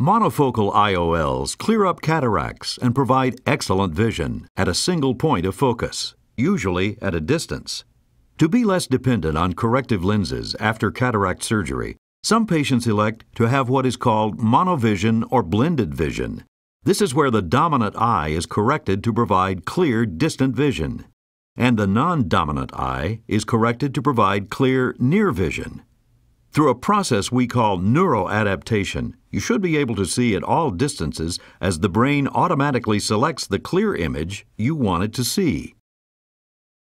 Monofocal IOLs clear up cataracts and provide excellent vision at a single point of focus, usually at a distance. To be less dependent on corrective lenses after cataract surgery, some patients elect to have what is called monovision or blended vision. This is where the dominant eye is corrected to provide clear distant vision, and the non-dominant eye is corrected to provide clear near vision. Through a process we call neuroadaptation, you should be able to see at all distances as the brain automatically selects the clear image you want it to see.